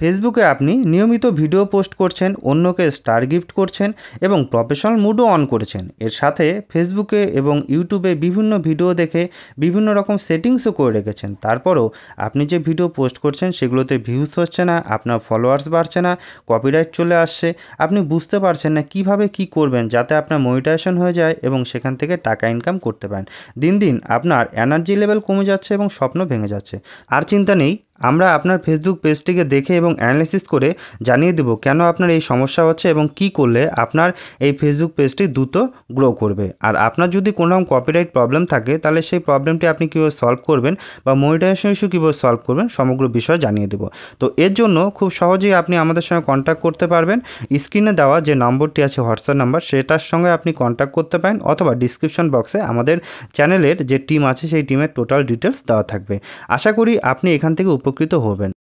ফেসবুকে আপনি নিয়মিত ভিডিও পোস্ট করছেন, অন্যকে স্টার গিফট করছেন এবং প্রফেশনাল মুডও অন করেছেন। এর সাথে ফেসবুকে এবং ইউটিউবে বিভিন্ন ভিডিও দেখে বিভিন্ন রকম সেটিংসও করে রেখেছেন। তারপরও আপনি যে ভিডিও পোস্ট করছেন, সেগুলোতে ভিউজ হচ্ছে না, আপনার ফলোয়ার্স বাড়ছে না কপিরাইট চলে আসছে, আপনি বুঝতে পারছেন না কীভাবে কি করবেন যাতে আপনার মনিটাইজেশন হয়ে যায় এবং সেখান থেকে টাকা ইনকাম করতে পারেন। দিন দিন আপনার এনার্জি লেভেল কমে যাচ্ছে এবং স্বপ্ন ভেঙে যাচ্ছে। আর চিন্তা নেই আমরা আপনার ফেসবুক পেজটিকে দেখে এবং অ্যানালিসিস করে জানিয়ে দেব কেন আপনার এই সমস্যা হচ্ছে এবং কি করলে আপনার এই ফেসবুক পেজটি দ্রুত গ্রো করবে। আর আপনার যদি কোনো রকম কপিরাইট প্রবলেম থাকে, তাহলে সেই প্রবলেমটি আপনি কীভাবে সলভ করবেন বা মনিটাইজেশন ইস্যু কীভাবে সলভ করবেন সমগ্র বিষয় জানিয়ে দেব। তো এর জন্য খুব সহজেই আপনি আমাদের সঙ্গে কন্ট্যাক্ট করতে পারবেন। স্ক্রিনে দেওয়া যে নম্বরটি আছে হোয়াটসঅ্যাপ নাম্বার সেটার সঙ্গে আপনি কন্ট্যাক্ট করতে পারেন অথবা ডিসক্রিপশন বক্সে আমাদের চ্যানেলের যে টিম আছে, সেই টিমের টোটাল ডিটেলস দেওয়া থাকবে। আশা করি আপনি এখান থেকে উপকৃত হবেন।